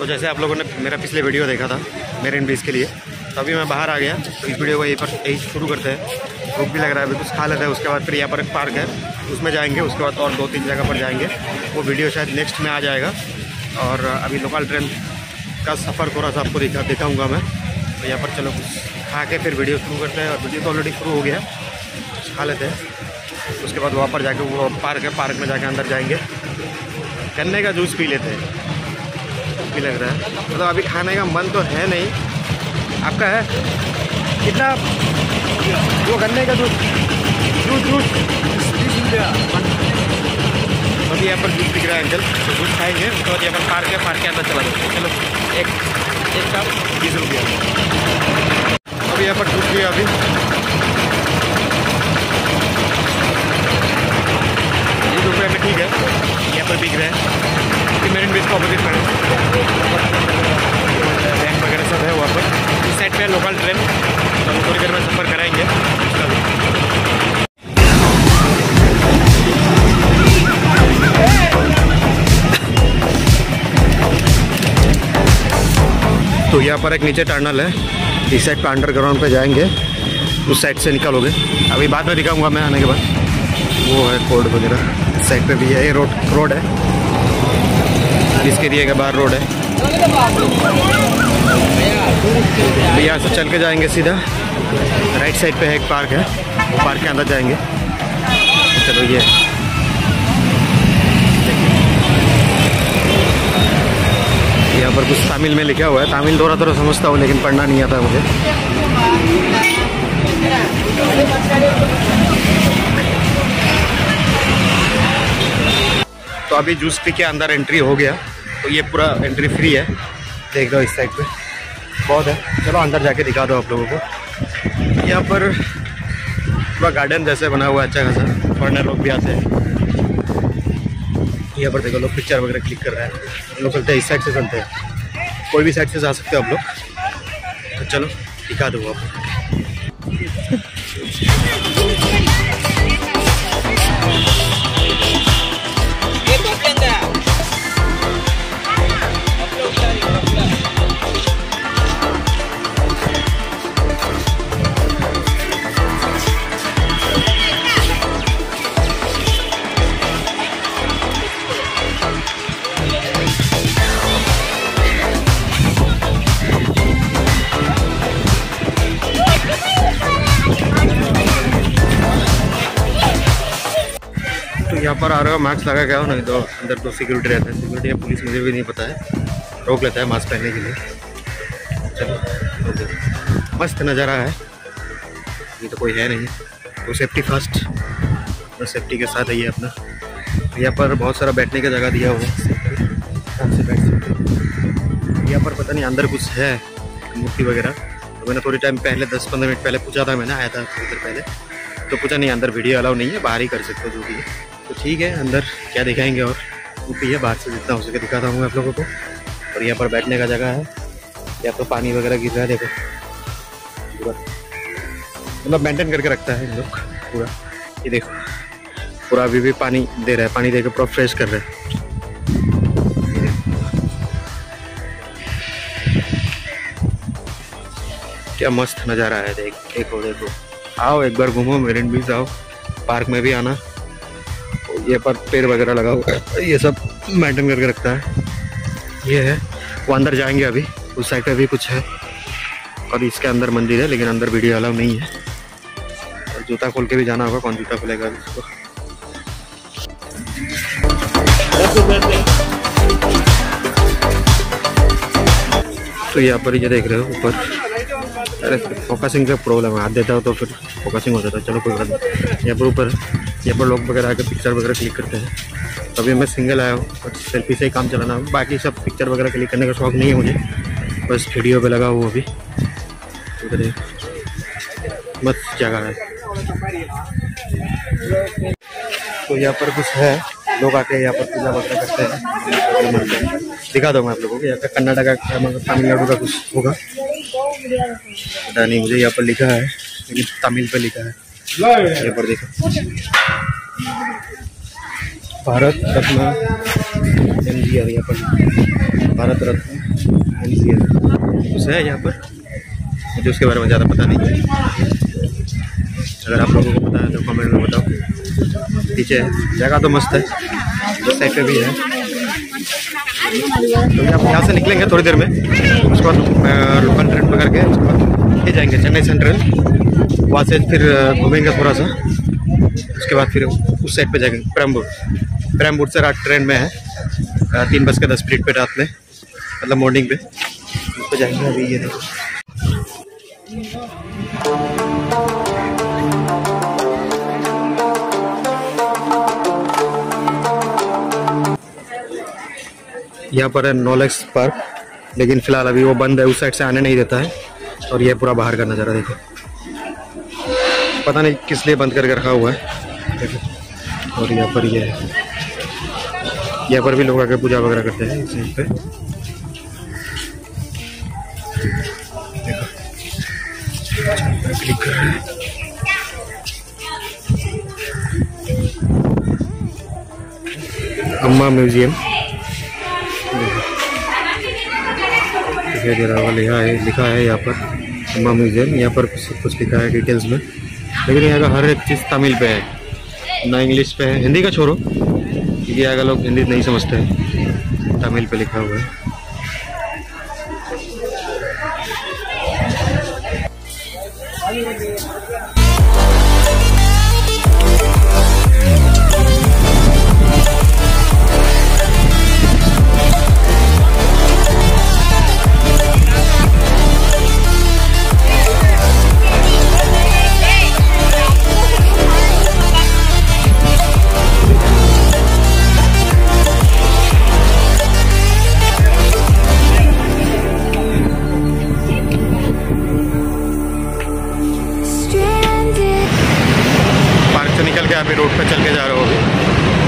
तो जैसे आप लोगों ने मेरा पिछले वीडियो देखा था मेरे ब्रिज के लिए तो अभी मैं बाहर आ गया। तो इस वीडियो को यहीं पर यही शुरू करते हैं। भूख भी लग रहा है, अभी कुछ खा लेते हैं, उसके बाद फिर यहाँ पर एक पार्क है, उसमें जाएँगे, उसके बाद और दो तीन जगह पर जाएँगे। वो वीडियो शायद नेक्स्ट में आ जाएगा। और अभी लोकल ट्रेन का सफ़र थोड़ा सा आपको दिखा, दिखाऊँगा मैं। तो यहाँ पर चलो, कुछ खा के फिर वीडियो शुरू करते हैं। और वीडियो तो ऑलरेडी शुरू हो गया कुछ खा लेते हैं। उसके बाद वहाँ पर जाके वो पार्क है, पार्क में जाके अंदर जाएँगे। गन्ने का जूस पी लेते हैं। भी लग रहा है। मतलब अभी खाने का मन तो है नहीं। आपका है? कितना? वो गन्ने का दूध। दूध जूस अभी यहाँ पर दूध दिख रहा है, अंकल। तो जूस खाएँगे। उसके बाद यहाँ पर पार्क है, पार्क के अंदर चला जाते चलो, एक एक कप, बीस रुपया। अभी यहाँ पर जूस लिया अभी। बीस रुपये में ठीक है। यहाँ पर बिक रहे हैं। अपोजिट पड़े बैंक वगैरह सब है वहाँ पर। इस साइड पे लोकल ट्रेन तो हम थोड़ी देर में सफ़र कराएँगे। तो यहाँ पर एक नीचे टर्नल है। इस साइड पे अंडरग्राउंड पे जाएँगे। उस साइड से निकलोगे। अभी बाद में दिखाऊँगा मैं आने के बाद। वो है कोड वगैरह। साइड पे भी है, ये रोड रोड है। इसके एरिया के बाहर रोड है। अभी यहाँ से चल के जाएँगे सीधा। राइट साइड पे है एक पार्क है। वो पार्क के अंदर जाएँगे। चलो ये। यहाँ पर कुछ तमिल में लिखा हुआ है। तमिल थोड़ा थोड़ा समझता हूँ, लेकिन पढ़ना नहीं आता मुझे। तो अभी जूस पी के अंदर एंट्री हो गया। तो ये पूरा एंट्री फ्री है। देख दो इस साइड पे। बहुत है। चलो अंदर जाके दिखा दो आप लोगों को। यहाँ पर पूरा गार्डन जैसे बना हुआ है अच्छा खासा। फॉरनर लोग भी आते हैं। यहाँ पर देखो लोग पिक्चर वगैरह क्लिक कर रहे हैं। लोग चलते हैं इस साइड से चलते हैं। कोई भी साइड से जा सकते हो आप लोग। तो चलो, दिखा दो आप यहाँ पर आ रहे हो मास्क लगा के हो नहीं तो अंदर तो सिक्योरिटी रहता है। सिक्योरिटी या पुलिस मुझे भी नहीं पता है। रोक लेता है मास्क पहनने के लिए। चलो। मस्त नज़ारा है। ये तो कोई है नहीं। तो सेफ्टी फ़र्स्ट तो सेफ्टी के साथ है ये अपना। यहाँ पर बहुत सारा बैठने का जगह दिया हुआ से बैठ सकते यहाँ पर पता नहीं अंदर कुछ है, मूर्ति वगैरह। तो मैंने थोड़ी टाइम पहले दस पंद्रह मिनट पहले पूछा था मैंने, आया था थोड़ी देर पहले। तो पूछा, नहीं, अंदर वीडियो अलाउ नहीं है, बाहर ही कर सकते हो जो भी है। तो ठीक है, अंदर क्या दिखाएँगे और? भी है बाहर से जितना हो सके दिखाता हूँ आप लोगों को। और यहाँ पर बैठने का जगह है। यहाँ पर पानी वगैरह गिर रहा है, देखो। पूरा। मतलब मेंटेन करके रखता है इन लोग, पूरा। ये देखो, पूरा अभी भी पानी दे रहा है। पानी दे के पूरा फ्रेश कर रहे हैं। ये। क्या मस्त नज़ारा है, देख। देखो देखो। आओ, एक बार घूमो मेरिन बीच आओ। पार्क में भी आना। ये पर पेड़ वगैरह लगा हुआ है। ये सब मेंटेन करके रखता है। ये है। वो अंदर जाएँगे अभी। उस साइड पे भी कुछ है। और इसके अंदर मंदिर है, लेकिन अंदर वीडियो अलाउ नहीं है। और जूता खोल के भी जाना होगा, कौन जूता खोलेगा इसको। तो यहाँ पर ये देख रहे हो, ऊपर। अरे फोकसिंग का प्रॉब्लम है। हाथ देता हो तो फिर फोकसिंग हो जाता है। चलो, कोई बात नहीं। यहाँ पर ऊपर यहाँ पर लोग वगैरह आकर पिक्चर वगैरह क्लिक करते हैं अभी मैं सिंगल आया हूँ बस सेल्फी से ही काम चलाना है। बाकी सब पिक्चर वगैरह क्लिक करने का शौक नहीं है मुझे। बस वीडियो पे लगा हुआ अभी। उधर। मस्त जगह है। तो यहाँ पर कुछ है। लोग आके यहाँ पर पूजा वगैरह करते हैं। दिखा दो मैं आप लोगों को, यहाँ पे कर्नाटका का मतलब तमिलनाडु का कुछ होगा। पता नहीं मुझे यहाँ पर लिखा है, लेकिन तमिल पे लिखा है। यहाँ पर देखो Bharat Ratna M G are यहाँ पर। Bharat Ratna M G are कुछ है यहाँ पर? मुझे उसके बारे में ज़्यादा पता नहीं अगर आप लोगों को पता है तो कमेंट में बताओ। पीछे जगह तो मस्त है। साइड पे भी है। तो आप यहाँ से निकलेंगे थोड़ी देर में। उसके बाद लोकल ट्रेन पकड़ के उसके बाद ले जाएँगे। चेन्नई सेंट्रल वहाँ से फिर घूमेंगे थोड़ा सा। उसके बाद फिर उस साइड पे जाएँगे प्रेमबुर प्रेमबुर से रात ट्रेन में है। तीन बज के दस मिनट पे रात में मतलब मॉर्निंग पे। उस पर जाएँगे अभी, ये देखो। यहाँ पर है नोलेक्स पार्क लेकिन फ़िलहाल अभी वो बंद है, उस साइड से आने नहीं देता है। और ये पूरा बाहर का नज़ारा, देखो। पता नहीं किस लिए बंद करके रखा हुआ है। और यहाँ पर ये है यहाँ पर भी लोग आकर पूजा वगैरह करते हैं इस पे। अम्मा म्यूज़ियम। दिखाई दे रहा लिखा है लिखा है यहाँ पर। अम्मा म्यूज़ियम, यहाँ पर सब कुछ लिखा है डिटेल्स में। लेकिन यहाँ का हर एक चीज़ तमिल पे है, ना इंग्लिश पे है। हिंदी का छोड़ो, क्योंकि यहाँ का लोग हिंदी नहीं समझते हैं। तमिल पे लिखा हुआ है। अभी रोड पर चल के जा रहा हो अभी?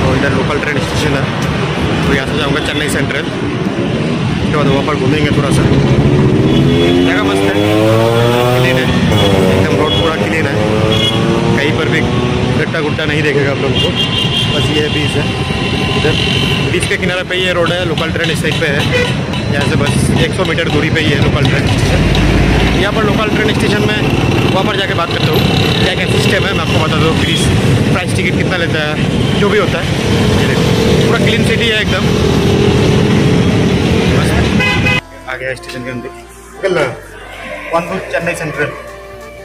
तो इधर लोकल ट्रेन स्टेशन है। तो यहाँ से जाऊँगा चेन्नई सेंट्रल उसके बाद वहाँ पर घूमेंगे थोड़ा सा। जगह मस्त है। क्लीन है। एकदम रोड पूरा क्लीन है। कहीं पर भी गट्टा गुट्टा नहीं देखेगा आप लोग को बस ये है बीच है। इधर। बीच के किनारे पे ये रोड है। लोकल ट्रेन इस साइड पे है। यहाँ से बस 100 मीटर दूरी पे ही है लोकल ट्रेन स्टेशन यहाँ पर लोकल ट्रेन स्टेशन में वहाँ पर जाके बात करता हूँ। क्या क्या सिस्टम है? मैं आपको बता दूँ। प्लीज़ टिकट कितना लेता है जो भी होता है। देखो पूरा क्लीन सिटी है एकदम। आ गया स्टेशन के अंदर। कल one two Chennai central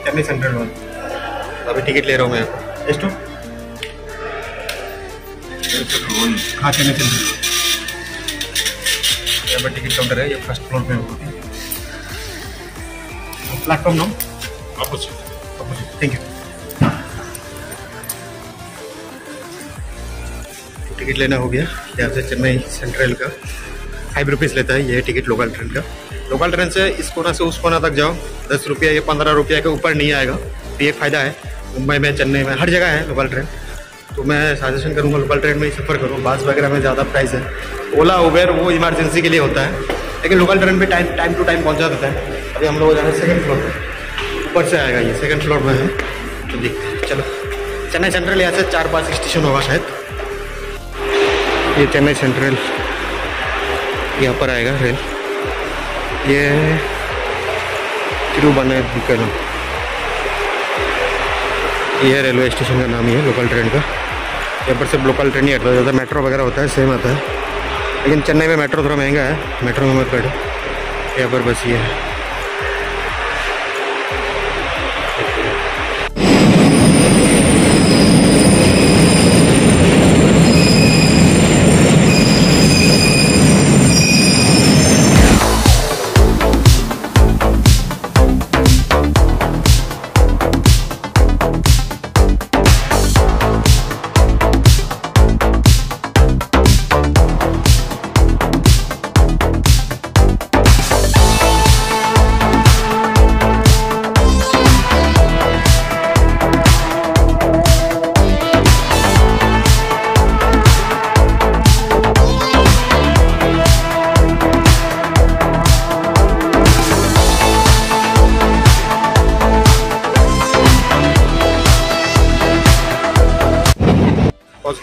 Chennai central one अभी टिकट ले रहा हूँ मैं यहाँ एस टू हाँ चेन्नई सेंट्रल यहाँ पर टिकट काउंटर है ये फ़र्स्ट फ्लोर पे होगा प्लेटफॉर्म नाम? Opposite opposite thank you ticket लेना हो गया, यहाँ से चेन्नई सेंट्रल का। फाइव रुपीज़ लेता है, ये टिकट लोकल ट्रेन का। लोकल ट्रेन से इस कोना से उस कोना तक जाओ, दस रुपया या पंद्रह रुपया के ऊपर नहीं आएगा तो ये फ़ायदा है। मुंबई में, चेन्नई में, हर जगह है लोकल ट्रेन तो मैं सजेशन करूँगा लोकल ट्रेन में ही सफ़र करो, बस वगैरह में ज़्यादा प्राइस है। ओला उबेर वो इमरजेंसी के लिए होता है। लेकिन लोकल ट्रेन पे टाइम टाइम टू टाइम पहुँचा देता है। अभी हम लोग जा रहे हैं सेकंड फ्लोर पे। ऊपर से आएगा ये सेकंड फ्लोर में है। तो देखते हैं, चलो। चेन्नई सेंट्रल यहाँ से चार पाँच स्टेशन होगा शायद। ये चेन्नई सेंट्रल यहाँ पर आएगा रेल। ये तिरुवनंतपुरम ये रेलवे स्टेशन का नाम ही है लोकल ट्रेन का। यहाँ पर सिर्फ़ लोकल ट्रेन ही आता है, ज़्यादा मेट्रो वगैरह होता है, सेम आता है। लेकिन चेन्नई में मेट्रो थोड़ा महँगा है, मेट्रो में मत बैठो। यहाँ पर बस ये है।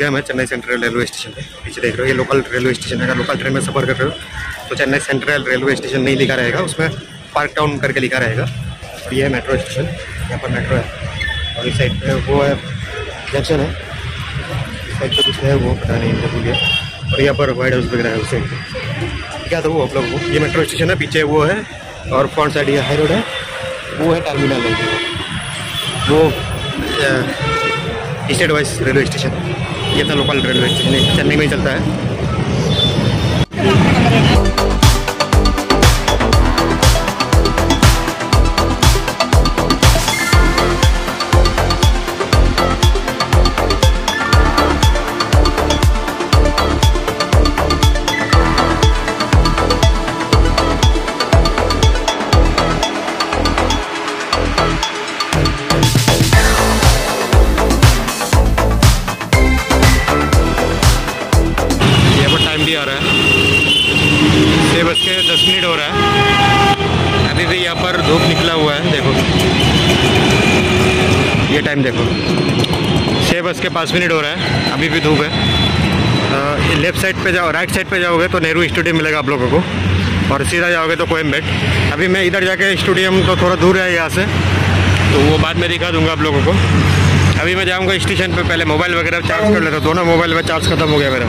गया मैं चेन्नई सेंट्रल रेलवे स्टेशन पे। पीछे देख रहे हो, ये लोकल रेलवे स्टेशन है। अगर लोकल ट्रेन में सफ़र कर रहे हो तो चेन्नई सेंट्रल रेलवे स्टेशन नहीं लिखा रहेगा, उसमें पार्क टाउन करके लिखा रहेगा। और ये है मेट्रो स्टेशन यहाँ पर मेट्रो है। और इस साइड पे वो है जंक्शन है। इस साइड पे कुछ है, वो पता नहीं, इनको भूल और यहाँ पर वाइट हाउस वगैरह है उस साइड पे। क्या था वो, आप लोग ये मेट्रो स्टेशन है, पीछे वो है, और फ्रंट साइड ये हाई रोड है। वो है टर्मिनल वो स्टेट वाइज रेलवे स्टेशन ये था लोकल रेलवे चेन्नई में चलता है। पर टाइम रहा है। छः बज के दस मिनट हो रहा है। अभी भी यहाँ पर धूप निकला हुआ है, देखो। ये टाइम देखो। छः बज के पाँच मिनट हो रहा है, अभी भी धूप है। लेफ़्ट साइड पे जाओ राइट साइड पे जाओगे तो नेहरू स्टेडियम मिलेगा आप लोगों को। और सीधा जाओगे तो कोयम्बेट अभी मैं इधर जाके स्टेडियम तो थोड़ा दूर है यहाँ से तो वो बाद में दिखा दूँगा आप लोगों को। अभी मैं जाऊँगा स्टेशन पे, पहले मोबाइल वगैरह चार्ज कर लेता दोनों मोबाइल में चार्ज खत्म हो गया मेरा।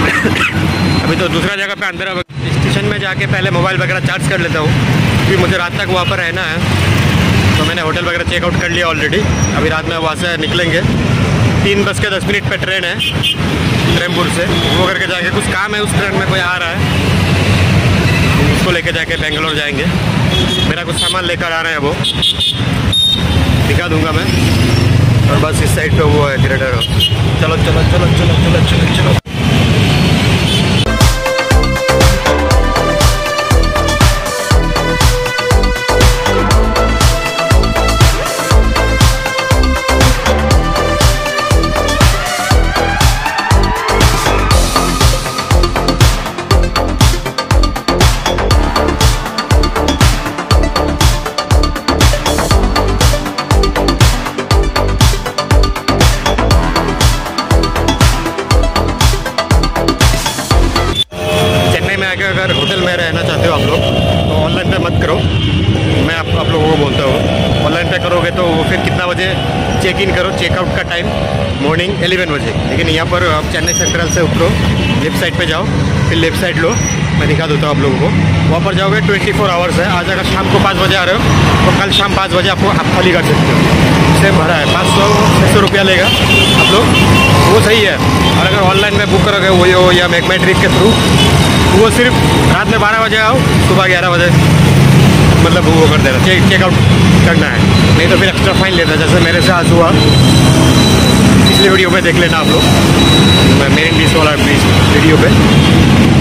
अभी तो दूसरा जगह पे अंदर स्टेशन में जाके पहले मोबाइल वगैरह चार्ज कर लेता हूँ। क्योंकि मुझे रात तक वहाँ पर रहना है। तो मैंने होटल वगैरह चेकआउट कर लिया ऑलरेडी अभी रात में वहाँ से निकलेंगे। तीन बज के दस मिनट पर ट्रेन है प्रेमपुर से। वो करके जाके कुछ काम है, उस ट्रेन में कोई आ रहा है। उसको लेके जाके बेंगलोर जाएँगे। मेरा कुछ सामान लेकर आ रहे हैं वो। दिखा दूँगा मैं। और बस इस साइड पे वो है थिएटर चलो चलो चलो चलो चलो चलो चलो। इन करो चेकआउट का टाइम मॉर्निंग 11 बजे। लेकिन यहाँ पर आप चेन्नई सेंट्रल से उतरो लेफ़्ट साइड पे जाओ, फिर लेफ़्ट साइड लो, मैं दिखा देता हूँ आप लोगों को। वहाँ पर जाओगे 24 फोर आवर्स है, आज अगर शाम को पाँच बजे आ रहे हो तो कल शाम पाँच बजे आपको आप खाली कर सकते हो। सेम भरा है, पाँच सौ छः सौ रुपया लेगा आप लोग। वो सही है, और अगर ऑनलाइन में बुक करोगे हो या मेक माई ट्रिप के थ्रू वो सिर्फ़ रात में बारह बजे आओ, सुबह ग्यारह बजे। मतलब वो कर देना चेक चेकआउट करना है। नहीं तो फिर एक्स्ट्रा फाइन लेना है जैसे मेरे से आज हुआ। पिछले वीडियो में देख लेना आप लोग। मैं मेरे बीस वाला बीस वीडियो पे।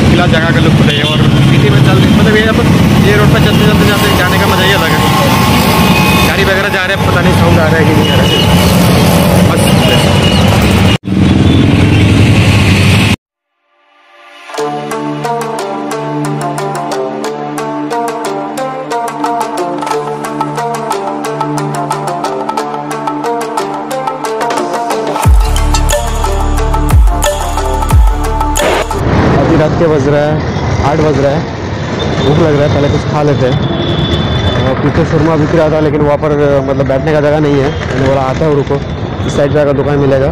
फ़िलहाल जगह का लुक बताइए और सिटी में चल मतलब ये अपन ये रोड पर चलते चलते जाते जाने का मज़ा ही अलग है। गाड़ी वगैरह जा रहे हैं, पता नहीं साउंड आ रहा है कि नहीं आ रहा है। आठ बज रहा है। भूख लग रहा है, पहले कुछ खा लेते हैं। और पीछे सुरमा बिक रहा था, लेकिन वहाँ पर मतलब बैठने का जगह नहीं है। मैंने बोला, आता है, रुको। इस साइड पे अगर दुकान मिलेगा।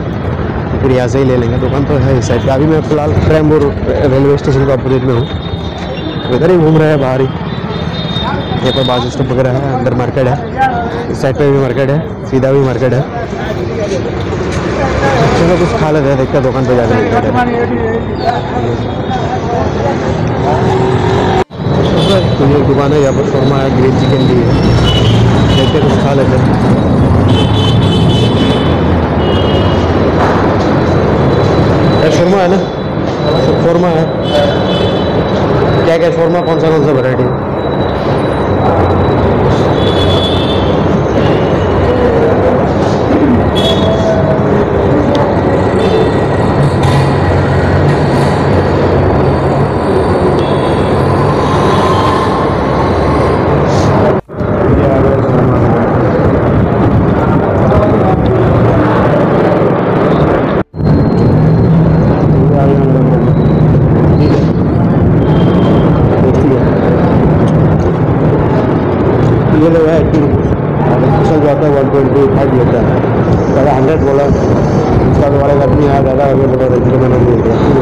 तो फिर यहाँ से ही ले लेंगे। दुकान तो है इस साइड पर अभी मैं फ़िलहाल प्रेमपुर रेलवे स्टेशन के अपोजिट में हूँ। इधर ही घूम रहे हैं, बाहर ही। यहाँ पर बास स्टॉप वगैरह है, अंदर मार्केट है। इस साइड पर भी मार्केट है, सीधा भी मार्केट है। चलो कुछ खा लेते हैं, देखते दुकान पे जाकर तो ये दुकान है, यहाँ पर शर्मा है ग्रीन चिकन भी है। देखते कुछ खा लेते हैं। शर्मा है ना? शर्मा है। क्या क्या शर्मा कौन सा कौन सा वैरायटी है ट्वेंटी फाइव लेता है ज़्यादा हंड्रेड बोला उसका दोबारा आदमी आया ज़्यादा आगे बोला मैंने बोल दिया